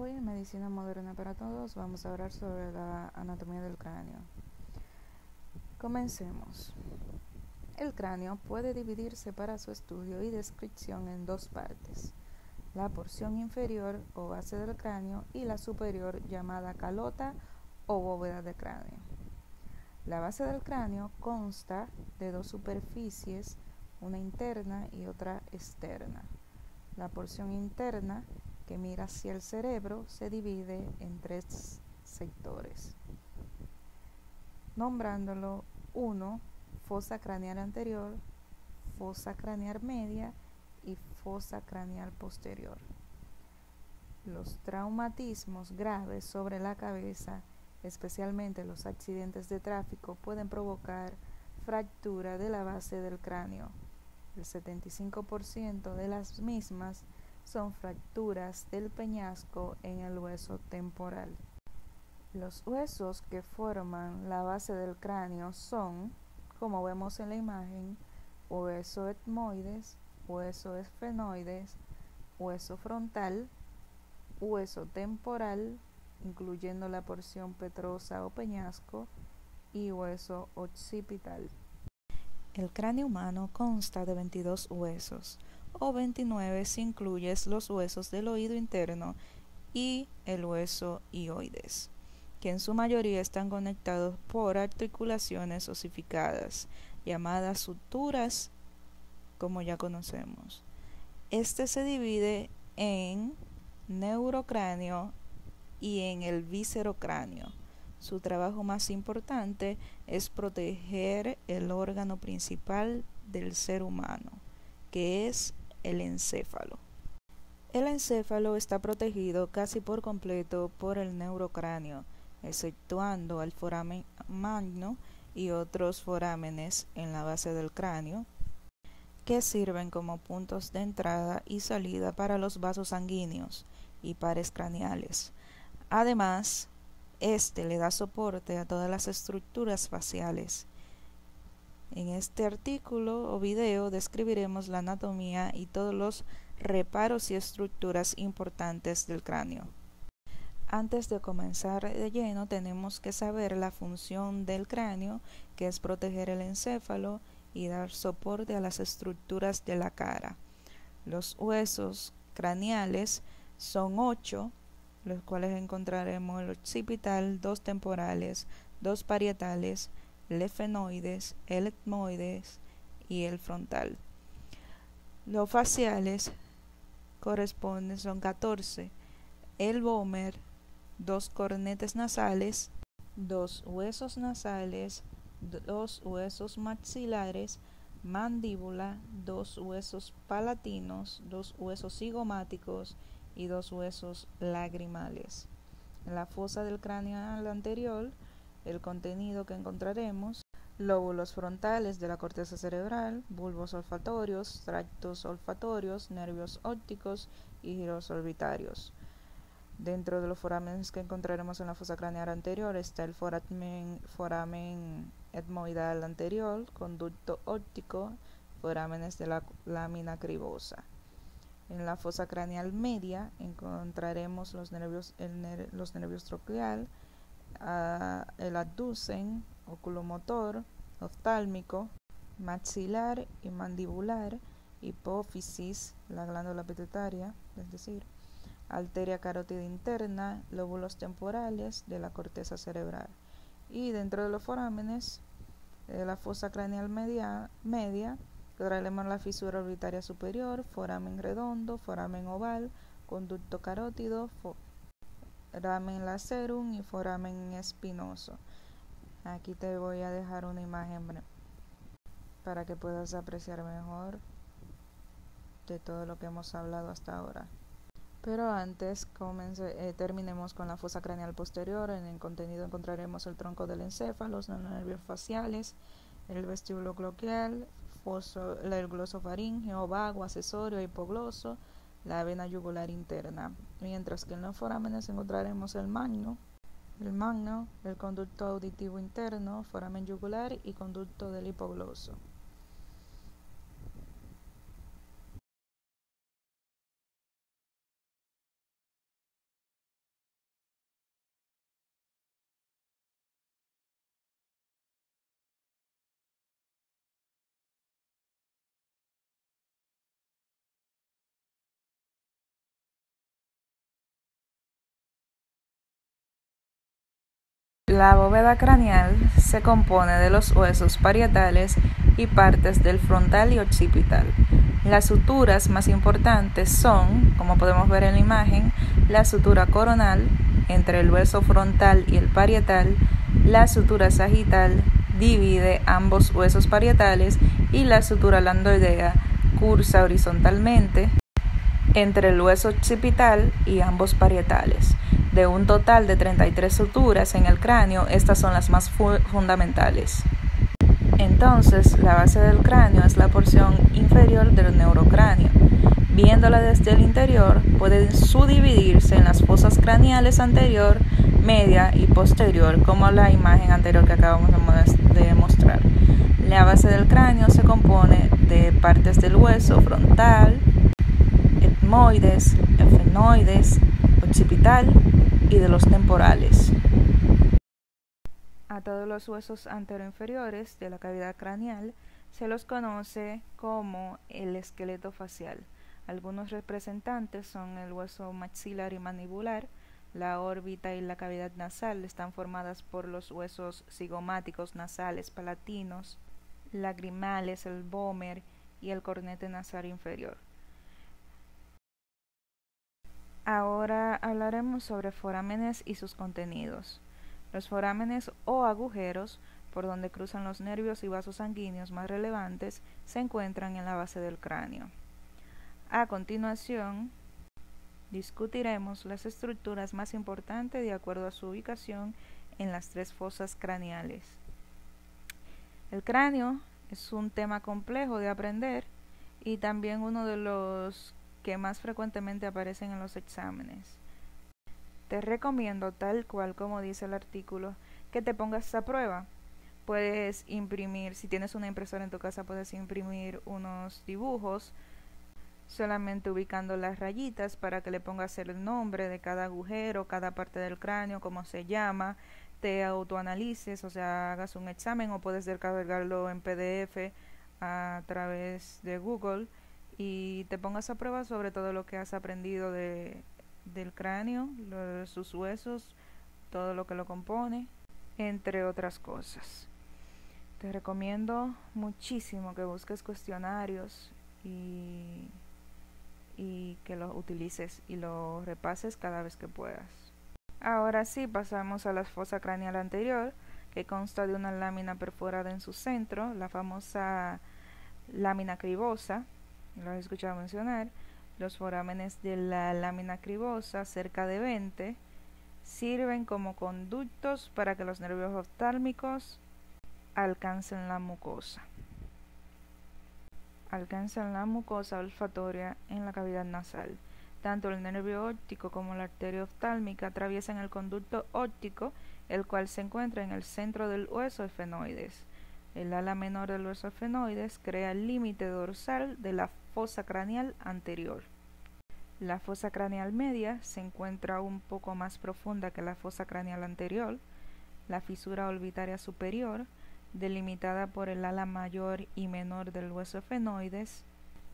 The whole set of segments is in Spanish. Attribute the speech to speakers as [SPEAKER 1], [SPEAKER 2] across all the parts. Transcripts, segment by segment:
[SPEAKER 1] Hoy en Medicina Moderna para Todos vamos a hablar sobre la anatomía del cráneo. Comencemos. El cráneo puede dividirse para su estudio y descripción en dos partes, la porción inferior o base del cráneo y la superior llamada calota o bóveda de cráneo. La base del cráneo consta de dos superficies, una interna y otra externa. La porción interna que mira hacia el cerebro se divide en tres sectores, nombrándolo uno, fosa craneal anterior, fosa craneal media y fosa craneal posterior. Los traumatismos graves sobre la cabeza, especialmente los accidentes de tráfico, pueden provocar fractura de la base del cráneo. El 75% de las mismas son fracturas del peñasco en el hueso temporal. Los huesos que forman la base del cráneo son, como vemos en la imagen, hueso etmoides, hueso esfenoides, hueso frontal, hueso temporal, incluyendo la porción petrosa o peñasco, y hueso occipital. El cráneo humano consta de 22 huesos, o 29 si incluyes los huesos del oído interno y el hueso ioides, que en su mayoría están conectados por articulaciones osificadas, llamadas suturas, como ya conocemos. Este se divide en neurocráneo y en el viscerocráneo. Su trabajo más importante es proteger el órgano principal del ser humano, que es el encéfalo. El encéfalo está protegido casi por completo por el neurocráneo, exceptuando el foramen magno y otros forámenes en la base del cráneo, que sirven como puntos de entrada y salida para los vasos sanguíneos y pares craneales. Además, este le da soporte a todas las estructuras faciales. En este artículo o video describiremos la anatomía y todos los reparos y estructuras importantes del cráneo. Antes de comenzar de lleno tenemos que saber la función del cráneo, que es proteger el encéfalo y dar soporte a las estructuras de la cara. Los huesos craneales son ocho los cuales encontraremos el occipital, dos temporales, dos parietales, el efenoides, el etmoides y el frontal. Los faciales corresponden, son 14. El vomer, dos cornetes nasales, dos huesos nasales, dos huesos maxilares, mandíbula, dos huesos palatinos, dos huesos cigomáticos y dos huesos lagrimales. La fosa del cráneo anterior, el contenido que encontraremos lóbulos frontales de la corteza cerebral, bulbos olfatorios, tractos olfatorios, nervios ópticos y giros orbitarios. Dentro de los forámenes que encontraremos en la fosa craneal anterior está el foramen, foramen etmoidal anterior, conducto óptico, forámenes de la lámina cribosa. En la fosa craneal media encontraremos los nervios, los nervios trocleal, el abducen, oculomotor, oftálmico, maxilar y mandibular, hipófisis, la glándula pituitaria, es decir, arteria carótida interna, lóbulos temporales de la corteza cerebral. Y dentro de los forámenes de la fosa craneal media, media Encontraremos la fisura orbitaria superior, foramen redondo, foramen oval, conducto carótido, foramen lacerum y foramen espinoso. Aquí te voy a dejar una imagen para que puedas apreciar mejor de todo lo que hemos hablado hasta ahora. Pero antes eh, terminemos con la fosa craneal posterior. En el contenido encontraremos el tronco del encéfalo, los nervios faciales, el vestíbulo cloacal, el glosofaringeo, vago, accesorio, hipogloso, la vena yugular interna. Mientras que en los forámenes encontraremos el magno, el magno, el conducto auditivo interno, foramen yugular y conducto del hipogloso. La bóveda craneal se compone de los huesos parietales y partes del frontal y occipital. Las suturas más importantes son, como podemos ver en la imagen, la sutura coronal entre el hueso frontal y el parietal, la sutura sagital divide ambos huesos parietales y la sutura landoidea cursa horizontalmente entre el hueso occipital y ambos parietales. De un total de 33 suturas en el cráneo, estas son las más fundamentales. Entonces, la base del cráneo es la porción inferior del neurocráneo. Viéndola desde el interior, puede subdividirse en las fosas craneales anterior, media y posterior, como la imagen anterior que acabamos de mostrar. La base del cráneo se compone de partes del hueso frontal, etmoides, efenoides, occipital y de los temporales. A todos los huesos anteroinferiores de la cavidad craneal se los conoce como el esqueleto facial. Algunos representantes son el hueso maxilar y mandibular, la órbita y la cavidad nasal están formadas por los huesos cigomáticos nasales palatinos, lagrimales, el bómer y el cornete nasal inferior. Ahora hablaremos sobre forámenes y sus contenidos. Los forámenes o agujeros, por donde cruzan los nervios y vasos sanguíneos más relevantes, se encuentran en la base del cráneo. A continuación, discutiremos las estructuras más importantes de acuerdo a su ubicación en las tres fosas craneales. El cráneo es un tema complejo de aprender y también uno de los que más frecuentemente aparecen en los exámenes. Te recomiendo, tal cual como dice el artículo, que te pongas esta prueba. Puedes imprimir, si tienes una impresora en tu casa, puedes imprimir unos dibujos solamente ubicando las rayitas para que le pongas el nombre de cada agujero, cada parte del cráneo, cómo se llama, te autoanalices, o sea, hagas un examen o puedes descargarlo en PDF a través de Google y te pongas a prueba sobre todo lo que has aprendido de, del cráneo, sus huesos, todo lo que lo compone, entre otras cosas. Te recomiendo muchísimo que busques cuestionarios y, y que los utilices y los repases cada vez que puedas. Ahora sí pasamos a la fosa craneal anterior, que consta de una lámina perforada en su centro, la famosa lámina cribosa, lo he escuchado mencionar, los forámenes de la lámina cribosa, cerca de 20, sirven como conductos para que los nervios oftálmicos alcancen la mucosa. Alcanzan la mucosa olfatoria en la cavidad nasal. Tanto el nervio óptico como la arteria oftálmica atraviesan el conducto óptico, el cual se encuentra en el centro del hueso efenoides. El ala menor del hueso efenoides crea el límite dorsal de la fosa craneal anterior. La fosa craneal media se encuentra un poco más profunda que la fosa craneal anterior. La fisura orbitaria superior, delimitada por el ala mayor y menor del hueso efenoides,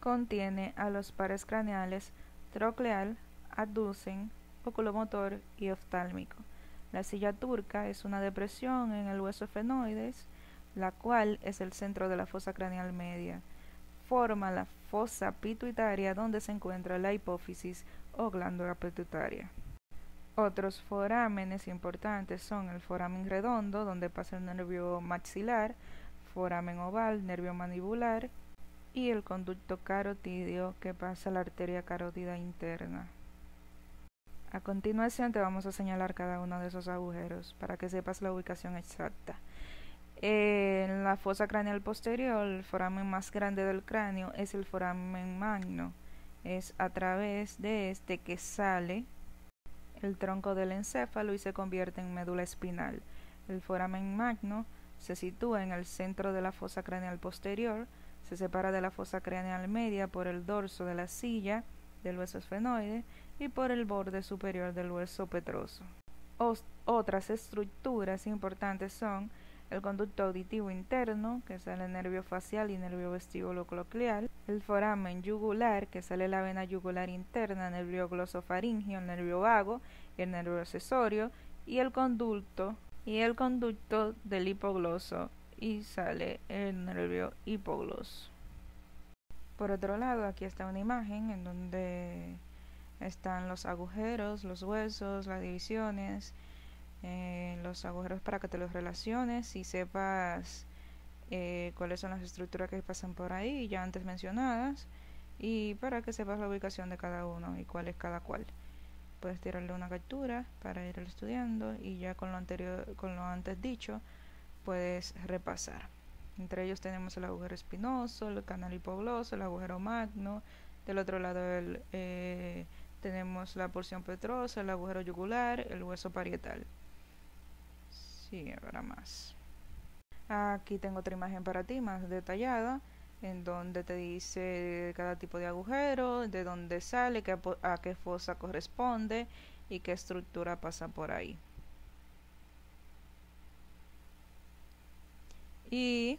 [SPEAKER 1] contiene a los pares craneales trocleal, adducen, oculomotor y oftálmico. La silla turca es una depresión en el hueso efenoides, la cual es el centro de la fosa craneal media forma la fosa pituitaria donde se encuentra la hipófisis o glándula pituitaria. Otros forámenes importantes son el foramen redondo, donde pasa el nervio maxilar, foramen oval, nervio mandibular, y el conducto carotidio que pasa la arteria carótida interna. A continuación te vamos a señalar cada uno de esos agujeros para que sepas la ubicación exacta. En la fosa craneal posterior, el foramen más grande del cráneo es el foramen magno. Es a través de este que sale el tronco del encéfalo y se convierte en médula espinal. El foramen magno se sitúa en el centro de la fosa craneal posterior, se separa de la fosa craneal media por el dorso de la silla del hueso esfenoide y por el borde superior del hueso petroso. otras estructuras importantes son el conducto auditivo interno, que sale el nervio facial y nervio vestíbulo coclear, el foramen yugular, que sale la vena yugular interna, nervio glosofaringio, el nervio vago, el nervio accesorio, y el conducto y el conducto del hipogloso y sale el nervio hipogloso. Por otro lado, aquí está una imagen en donde están los agujeros, los huesos, las divisiones, eh, los agujeros para que te los relaciones y sepas eh, cuáles son las estructuras que pasan por ahí, ya antes mencionadas, y para que sepas la ubicación de cada uno y cuál es cada cual. Puedes tirarle una captura para ir estudiando y ya con lo anterior, con lo antes dicho, puedes repasar. Entre ellos tenemos el agujero espinoso, el canal hipogloso, el agujero magno. Del otro lado eh, tenemos la porción petrosa, el agujero yugular, el hueso parietal. Sí, habrá más. Aquí tengo otra imagen para ti más detallada en donde te dice cada tipo de agujero, de dónde sale, a qué fosa corresponde y qué estructura pasa por ahí. Y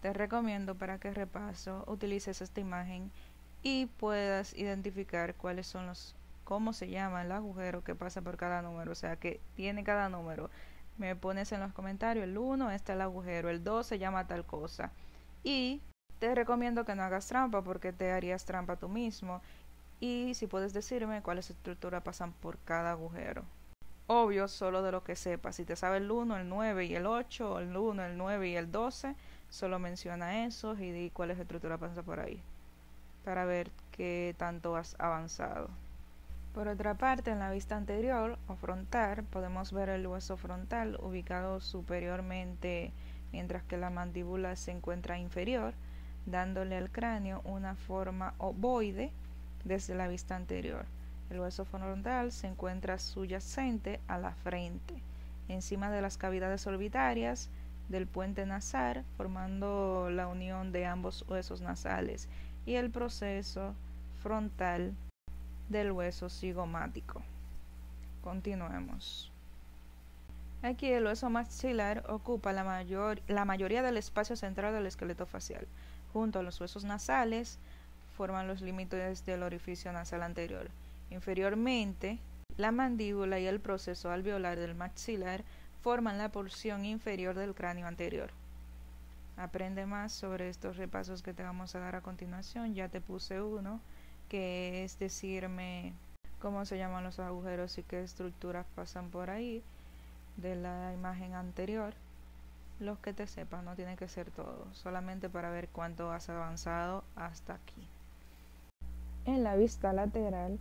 [SPEAKER 1] te recomiendo para que repaso utilices esta imagen y puedas identificar cuáles son los cómo se llama el agujero que pasa por cada número, o sea que tiene cada número. Me pones en los comentarios el 1 está el agujero, el 2 se llama tal cosa. Y te recomiendo que no hagas trampa porque te harías trampa tú mismo. Y si puedes decirme cuáles estructuras pasan por cada agujero. Obvio, solo de lo que sepas. Si te sabe el 1, el 9 y el 8, el 1, el 9 y el 12, solo menciona esos y di cuáles estructuras pasan por ahí. Para ver qué tanto has avanzado. Por otra parte, en la vista anterior o frontal podemos ver el hueso frontal ubicado superiormente mientras que la mandíbula se encuentra inferior dándole al cráneo una forma ovoide desde la vista anterior. El hueso frontal se encuentra subyacente a la frente, encima de las cavidades orbitarias del puente nasal, formando la unión de ambos huesos nasales y el proceso frontal del hueso cigomático. Continuemos. Aquí el hueso maxilar ocupa la, mayor, la mayoría del espacio central del esqueleto facial junto a los huesos nasales, forman los límites del orificio nasal anterior. Inferiormente, la mandíbula y el proceso alveolar del maxilar forman la porción inferior del cráneo anterior. Aprende más sobre estos repasos que te vamos a dar a continuación. Ya te puse uno, que es decirme cómo se llaman los agujeros y qué estructuras pasan por ahí de la imagen anterior los que te sepan, no tiene que ser todo, solamente para ver cuánto has avanzado hasta aquí. En la vista lateral,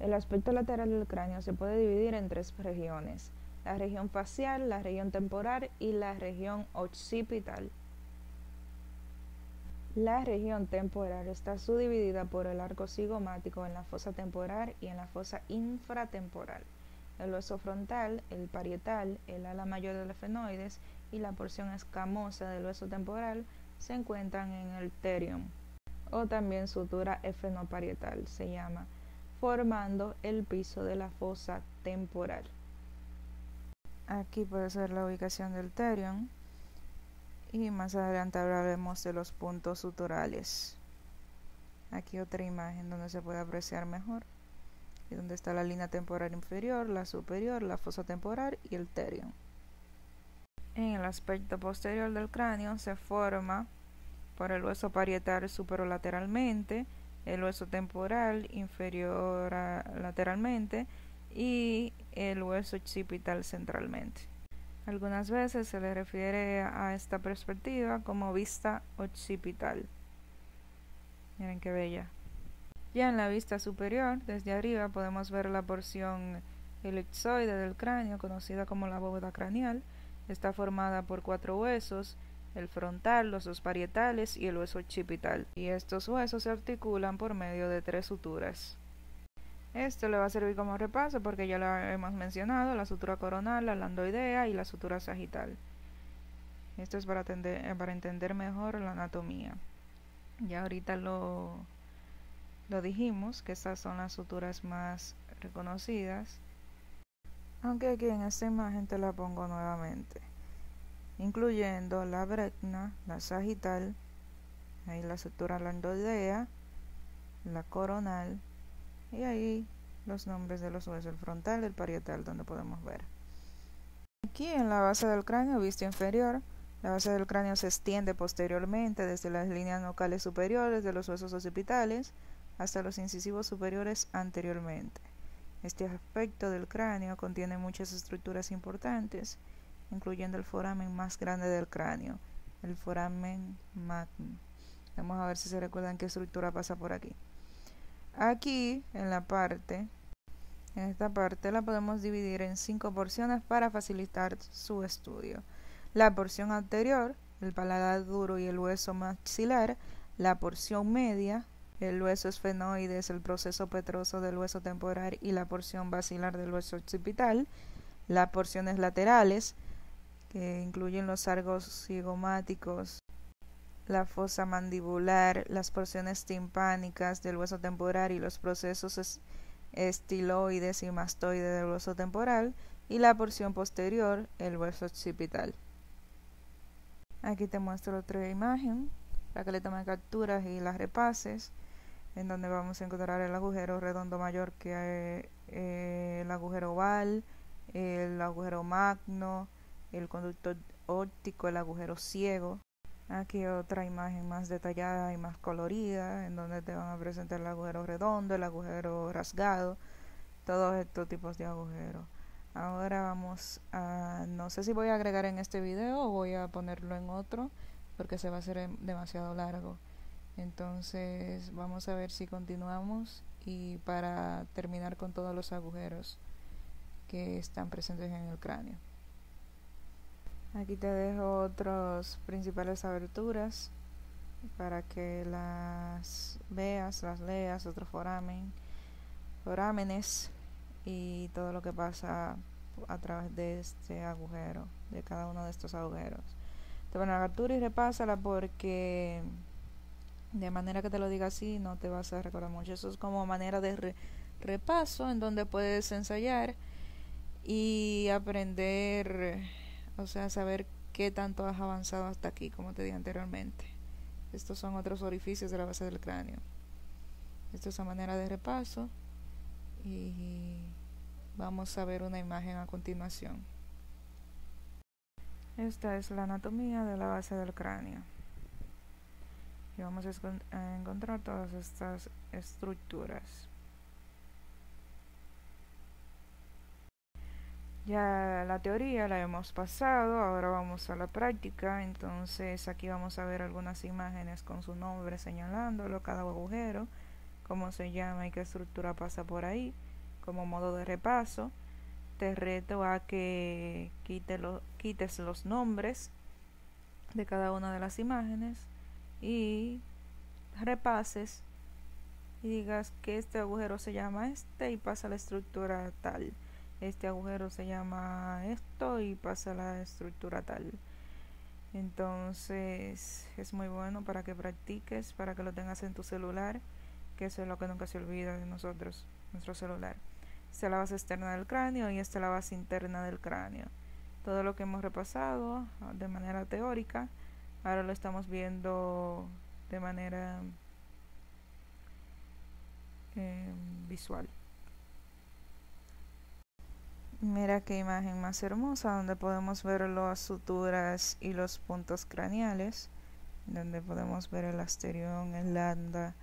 [SPEAKER 1] el aspecto lateral del cráneo se puede dividir en tres regiones, la región facial, la región temporal y la región occipital. La región temporal está subdividida por el arco cigomático en la fosa temporal y en la fosa infratemporal. El hueso frontal, el parietal, el ala mayor de los fenoides y la porción escamosa del hueso temporal se encuentran en el terium o también sutura efenoparietal se llama, formando el piso de la fosa temporal. Aquí puede ser la ubicación del terium y más adelante hablaremos de los puntos suturales. Aquí otra imagen donde se puede apreciar mejor y donde está la línea temporal inferior, la superior, la fosa temporal y el terium. En el aspecto posterior del cráneo se forma por el hueso parietal superolateralmente, el hueso temporal inferior lateralmente y el hueso occipital centralmente. Algunas veces se le refiere a esta perspectiva como vista occipital. Miren qué bella. Ya en la vista superior, desde arriba, podemos ver la porción elipsoide del cráneo, conocida como la bóveda craneal, Está formada por cuatro huesos, el frontal, los dos parietales y el hueso occipital, y estos huesos se articulan por medio de tres suturas. Esto le va a servir como repaso porque ya lo hemos mencionado, la sutura coronal, la landoidea y la sutura sagital. Esto es para, para entender mejor la anatomía. Ya ahorita lo, lo dijimos, que estas son las suturas más reconocidas aunque aquí en esta imagen te la pongo nuevamente, incluyendo la brecna, la sagital, ahí la sutura landoidea, la coronal y ahí los nombres de los huesos, el frontal, el parietal, donde podemos ver. Aquí en la base del cráneo, vista inferior, la base del cráneo se extiende posteriormente desde las líneas nocales superiores de los huesos occipitales hasta los incisivos superiores anteriormente. Este aspecto del cráneo contiene muchas estructuras importantes, incluyendo el foramen más grande del cráneo, el foramen magnum. Vamos a ver si se recuerdan qué estructura pasa por aquí. Aquí, en la parte, en esta parte la podemos dividir en cinco porciones para facilitar su estudio. La porción anterior, el paladar duro y el hueso maxilar, la porción media, el hueso esfenoide es el proceso petroso del hueso temporal y la porción basilar del hueso occipital. Las porciones laterales, que incluyen los argos cigomáticos, la fosa mandibular, las porciones timpánicas del hueso temporal y los procesos estiloides y mastoides del hueso temporal, y la porción posterior, el hueso occipital. Aquí te muestro otra imagen para que le tomen capturas y las repases en donde vamos a encontrar el agujero redondo mayor que eh, el agujero oval, el agujero magno, el conducto óptico, el agujero ciego. Aquí otra imagen más detallada y más colorida, en donde te van a presentar el agujero redondo, el agujero rasgado, todos estos tipos de agujeros. Ahora vamos a, no sé si voy a agregar en este video o voy a ponerlo en otro, porque se va a hacer demasiado largo. Entonces vamos a ver si continuamos y para terminar con todos los agujeros que están presentes en el cráneo. Aquí te dejo otras principales aberturas para que las veas, las leas, otros foramen, forámenes y todo lo que pasa a través de este agujero, de cada uno de estos agujeros. Te van a captura y repásala porque de manera que te lo diga así, no te vas a recordar mucho. Eso es como manera de repaso en donde puedes ensayar y aprender, o sea, saber qué tanto has avanzado hasta aquí, como te dije anteriormente. Estos son otros orificios de la base del cráneo. Esto es a manera de repaso y vamos a ver una imagen a continuación. Esta es la anatomía de la base del cráneo y vamos a encontrar todas estas estructuras ya la teoría la hemos pasado ahora vamos a la práctica entonces aquí vamos a ver algunas imágenes con su nombre señalándolo cada agujero cómo se llama y qué estructura pasa por ahí como modo de repaso te reto a que quites los nombres de cada una de las imágenes y repases y digas que este agujero se llama este y pasa la estructura tal. Este agujero se llama esto y pasa la estructura tal. Entonces es muy bueno para que practiques, para que lo tengas en tu celular, que eso es lo que nunca se olvida de nosotros, nuestro celular. Esta es la base externa del cráneo y esta es la base interna del cráneo. Todo lo que hemos repasado ah, de manera teórica ahora lo estamos viendo de manera eh, visual mira qué imagen más hermosa donde podemos ver las suturas y los puntos craneales donde podemos ver el asterión, el landa,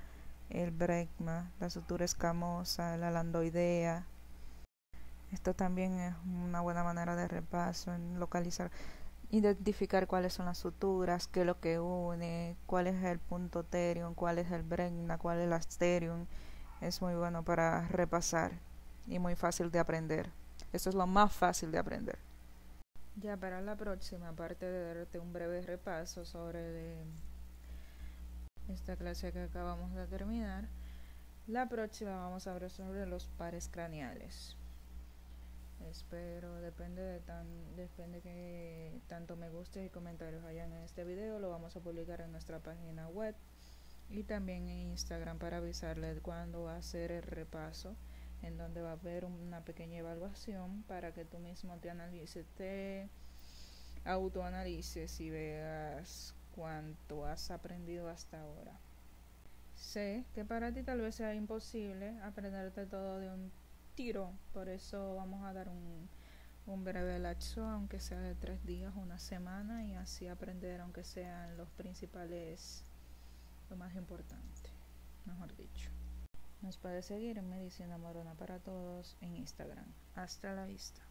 [SPEAKER 1] el brecma, la sutura escamosa, la landoidea. Esto también es una buena manera de repaso en localizar identificar cuáles son las suturas, qué es lo que une, cuál es el punto terium, cuál es el bregna, cuál es el asterium. Es muy bueno para repasar y muy fácil de aprender. Esto es lo más fácil de aprender. Ya para la próxima, aparte de darte un breve repaso sobre esta clase que acabamos de terminar, la próxima vamos a ver sobre los pares craneales espero depende de tan depende que tanto me guste y comentarios hayan en este video lo vamos a publicar en nuestra página web y también en Instagram para avisarles cuando va a ser el repaso en donde va a haber una pequeña evaluación para que tú mismo te analices te autoanalices y veas cuánto has aprendido hasta ahora sé que para ti tal vez sea imposible aprenderte todo de un tiro. Por eso vamos a dar un, breve lapso, aunque sea de tres días, una semana, y así aprender, aunque sean los principales, lo más importante, mejor dicho. Nos puede seguir en Medicina Morona para Todos en Instagram. Hasta la vista.